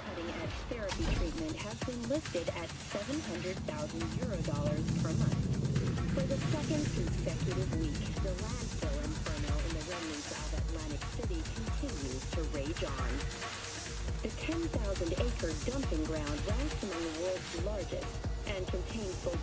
Cutting-edge therapy treatment has been listed at 700,000 euro dollars per month. For the second consecutive week, the landfill inferno in the remnants of Atlantic City continues to rage on. The 10,000 acre dumping ground ranks among the world's largest and contains both